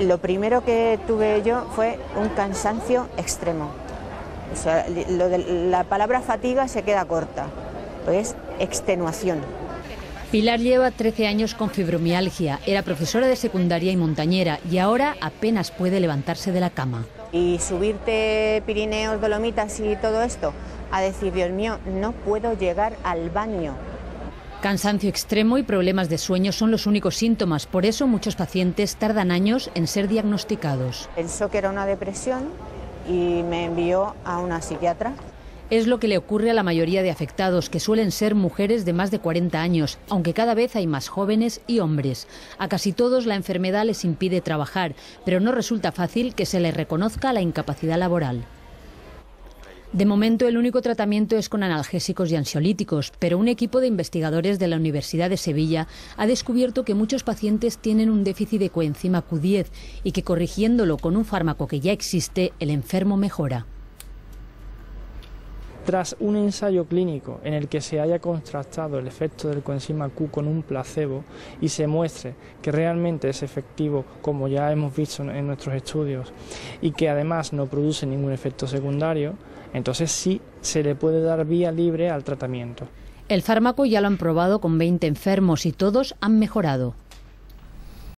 lo primero que tuve yo fue un cansancio extremo. O sea, lo de la palabra fatiga se queda corta, pues extenuación. Pilar lleva 13 años con fibromialgia, era profesora de secundaria y montañera y ahora apenas puede levantarse de la cama. Y subirte Pirineos, Dolomitas y todo esto, a decir, Dios mío, no puedo llegar al baño. Cansancio extremo y problemas de sueño son los únicos síntomas, por eso muchos pacientes tardan años en ser diagnosticados. Pensó que era una depresión y me envió a una psiquiatra. Es lo que le ocurre a la mayoría de afectados, que suelen ser mujeres de más de 40 años, aunque cada vez hay más jóvenes y hombres. A casi todos la enfermedad les impide trabajar, pero no resulta fácil que se les reconozca la incapacidad laboral. De momento, el único tratamiento es con analgésicos y ansiolíticos, pero un equipo de investigadores de la Universidad de Sevilla ha descubierto que muchos pacientes tienen un déficit de coenzima Q10 y que corrigiéndolo con un fármaco que ya existe, el enfermo mejora. Tras un ensayo clínico en el que se haya contrastado el efecto del coenzima Q con un placebo y se muestre que realmente es efectivo, como ya hemos visto en nuestros estudios, y que además no produce ningún efecto secundario, entonces sí se le puede dar vía libre al tratamiento. El fármaco ya lo han probado con 20 enfermos y todos han mejorado.